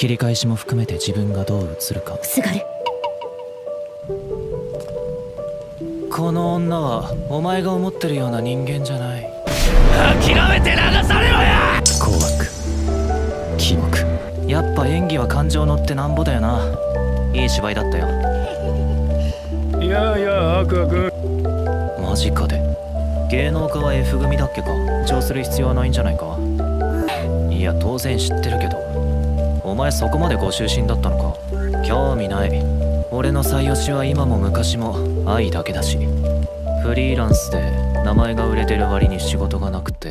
切り返しも含めて自分がどう映るか。すがるこの女はお前が思ってるような人間じゃない。諦めて流されろや！怖く。キモく。やっぱ演技は感情乗ってなんぼだよな。いい芝居だったよ。いやいやアクア君マジかで。芸能家は F 組だっけか。調する必要はないんじゃないか。いや当然知ってるけど。お前そこまでご就寝だったのか？興味ない。俺の最推しは今も昔も愛だけだし。フリーランスで名前が売れてる割に仕事がなくて。